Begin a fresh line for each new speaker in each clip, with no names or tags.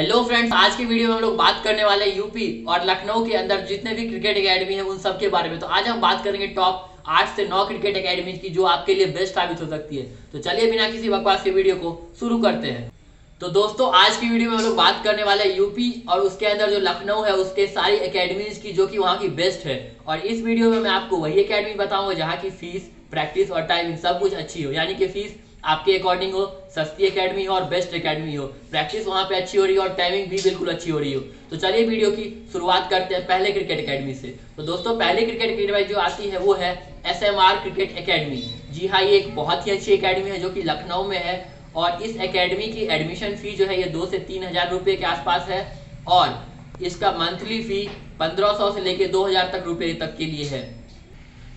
Hello friends आज की video में हम लोग बात करने वाले यूपी और लखनऊ के अंदर जितने भी क्रिकेट एकेडमी है उन सब के बारे में। तो आज हम बात करेंगे टॉप आठ से नौ क्रिकेट एकेडमी की जो आपके लिए बेस्ट साबित हो सकती है। तो चलिए बिना किसी बकवास के वीडियो को शुरू करते हैं। तो दोस्तों, आज की वीडियो में हम लोग बात करने वाले यूपी और उसके अंदर जो लखनऊ है, उसके सारी एकेडमीज की जो कि वहाँ की बेस्ट है। और इस वीडियो में मैं आपको वही अकेडमी बताऊँगा जहाँ की फ़ीस प्रैक्टिस और टाइमिंग सब कुछ अच्छी हो। यानी कि फ़ीस आपके अकॉर्डिंग हो, सस्ती एकेडमी हो और बेस्ट एकेडमी हो। प्रैक्टिस वहाँ पे अच्छी हो रही हो और टाइमिंग भी बिल्कुल अच्छी हो रही हो। तो चलिए वीडियो की शुरुआत करते हैं पहले क्रिकेट एकेडमी से। तो दोस्तों, पहले क्रिकेट एकेडमी जो आती है वो है एसएमआर क्रिकेट एकेडमी जी हाँ ये एक बहुत ही अच्छी एकेडमी है जो कि लखनऊ में है और इस एकेडमी की एडमिशन फ़ी जो है ये दो से तीन हज़ार रुपये के आसपास है और इसका मंथली फ़ी पंद्रह सौ से लेके दो हज़ार तक रुपये तक के लिए है।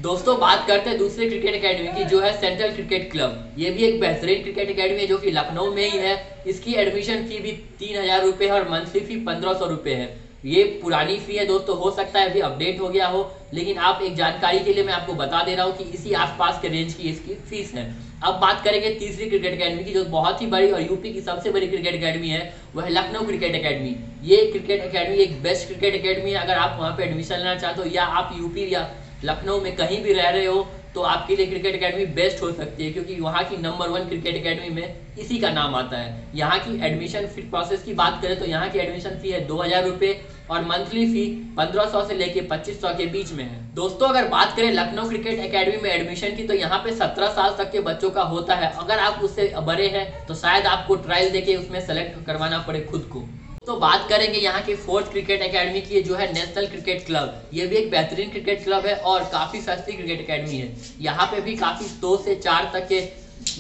दोस्तों, बात करते हैं दूसरे क्रिकेट एकेडमी की, जो है सेंट्रल क्रिकेट क्लब ये भी एक बेहतरीन क्रिकेट एकेडमी है, जो कि लखनऊ में ही है। इसकी एडमिशन फ़ी भी तीन हज़ार रुपये है और मंथली फ़ी पंद्रह सौ रुपये है। ये पुरानी फ़ी है दोस्तों, हो सकता है अभी अपडेट हो गया हो, लेकिन आप एक जानकारी के लिए मैं आपको बता दे रहा हूँ कि इसी आसपास के रेंज की इसकी फ़ीस है। अब बात करेंगे तीसरी क्रिकेट अकेडमी की, जो बहुत ही बड़ी और यूपी की सबसे बड़ी क्रिकेट अकेडमी है, वह लखनऊ क्रिकेट अकेडमी ये क्रिकेट अकेडमी एक बेस्ट क्रिकेट अकेडमी है। अगर आप वहाँ पे एडमिशन लेना चाहते हो, या आप यूपी या लखनऊ में कहीं भी रह रहे हो तो आपके लिए क्रिकेट एकेडमी बेस्ट हो सकती है, क्योंकि वहाँ की नंबर वन क्रिकेट एकेडमी में इसी का नाम आता है। यहाँ की एडमिशन फ़ी प्रोसेस की बात करें तो यहाँ की एडमिशन फ़ी है दो हज़ार रुपये और मंथली फ़ी पंद्रह सौ से लेके पच्चीस सौ के बीच में है। दोस्तों, अगर बात करें लखनऊ क्रिकेट एकेडमी में एडमिशन की तो यहाँ पे सत्रह साल तक के बच्चों का होता है। अगर आप उससे बड़े हैं तो शायद आपको ट्रायल देके उसमें सेलेक्ट करवाना पड़े खुद को। तो बात करेंगे यहाँ की फोर्थ क्रिकेट एकेडमी की जो है नेशनल क्रिकेट क्लब, ये भी एक बेहतरीन क्रिकेट क्लब है और काफ़ी सस्ती क्रिकेट एकेडमी है। यहाँ पे भी काफ़ी दो से चार तक के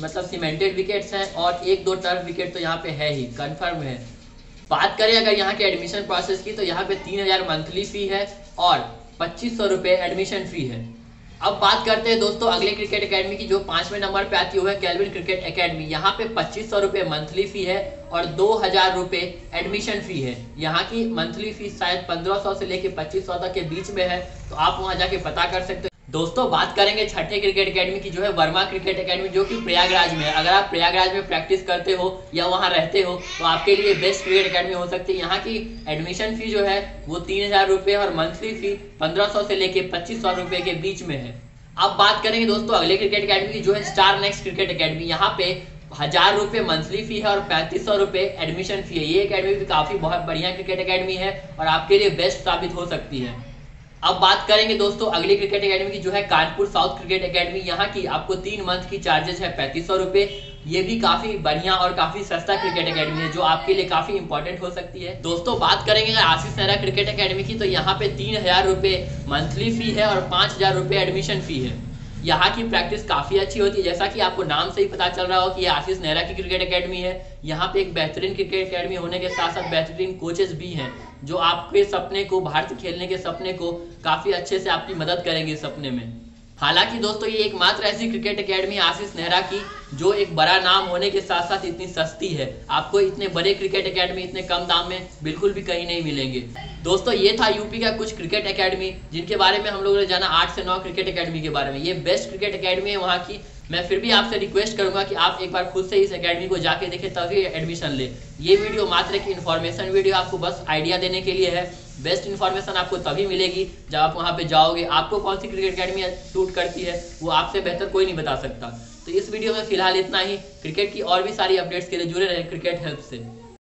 मतलब सीमेंटेड विकेट्स हैं और एक दो टर्फ विकेट तो यहाँ पे है ही कंफर्म है। बात करें अगर यहाँ के एडमिशन प्रोसेस की तो यहाँ पे तीन हज़ार मंथली फ़ी है और पच्चीस सौ रुपये एडमिशन फ़ी है। अब बात करते हैं दोस्तों अगले क्रिकेट एकेडमी की, जो पाँचवें नंबर पे आती है कैलविन क्रिकेट एकेडमी यहाँ पे पच्चीस सौ रुपए मंथली फ़ी है और दो हज़ार रुपये एडमिशन फ़ी है। यहाँ की मंथली फ़ीस शायद पंद्रह सौ से लेके पच्चीस सौ तक के बीच में है तो आप वहाँ जाके पता कर सकते दोस्तों, बात करेंगे छठे क्रिकेट एकेडमी की, जो है वर्मा क्रिकेट एकेडमी, जो कि प्रयागराज में है। अगर आप प्रयागराज में प्रैक्टिस करते हो या वहाँ रहते हो तो आपके लिए बेस्ट क्रिकेट एकेडमी हो सकती है। यहाँ की एडमिशन फ़ी जो है, वो तीन हज़ार रुपये और मंथली फ़ी पंद्रह सौ से लेके पच्चीस सौ रुपये के बीच में है। अब बात करेंगे दोस्तों, अगले क्रिकेट एकेडमी की, जो है स्टार नेक्स्ट क्रिकेट एकेडमी। यहाँ पे हज़ार रुपए मंथली फ़ी है और पैंतीस सौ रुपए एडमिशन फ़ी है। ये अकेडमी भी काफ़ी बहुत बढ़िया क्रिकेट अकेडमी है और आपके लिए बेस्ट साबित हो सकती है। अब बात करेंगे दोस्तों, अगली क्रिकेट एकेडमी की जो है कानपुर साउथ क्रिकेट एकेडमी यहाँ की आपको तीन मंथ की चार्जेस है, पैंतीस सौ रुपए। ये भी काफ़ी बढ़िया और काफ़ी सस्ता क्रिकेट एकेडमी है, जो आपके लिए काफ़ी इंपॉर्टेंट हो सकती है। दोस्तों, बात करेंगे आशीष नेहरा क्रिकेट एकेडमी की तो यहाँ पे तीन हज़ार रुपए मंथली फ़ी है और पाँच हज़ार रुपए एडमिशन फ़ी है। यहाँ की प्रैक्टिस काफ़ी अच्छी होती है। जैसा कि आपको नाम से ही पता चल रहा हो कि आशीष नेहरा की क्रिकेट एकेडमी है। यहाँ पे एक बेहतरीन क्रिकेट एकेडमी होने के साथ साथ बेहतरीन कोचेस भी हैं, जो आपके सपने को, भारत खेलने के सपने को काफ़ी अच्छे से आपकी मदद करेंगे सपने में। हालाँकि दोस्तों, ये एकमात्र ऐसी क्रिकेट एकेडमी आशीष नेहरा की, जो एक बड़ा नाम होने के साथ साथ इतनी सस्ती है। आपको इतने बड़े क्रिकेट एकेडमी, इतने कम दाम में बिल्कुल भी कहीं नहीं मिलेंगे। दोस्तों, ये था यूपी का कुछ क्रिकेट एकेडमी, जिनके बारे में हम लोगों ने जाना आठ से नौ क्रिकेट एकेडमी के बारे में। ये बेस्ट क्रिकेट एकेडमी है वहाँ की। मैं फिर भी आपसे रिक्वेस्ट करूँगा कि आप एक बार खुद से इस एकेडमी को जाके देखें, तभी एडमिशन ले। ये वीडियो मात्र एक इन्फॉर्मेशन वीडियो आपको बस आइडिया देने के लिए है। बेस्ट इन्फॉर्मेशन आपको तभी मिलेगी जब आप वहाँ पे जाओगे। आपको कौन सी क्रिकेट अकेडमी सूट करती है, वो आपसे बेहतर कोई नहीं बता सकता। तो इस वीडियो में फ़िलहाल इतना ही। क्रिकेट की और भी सारी अपडेट्स के लिए जुड़े रहे क्रिकेट हेल्प से।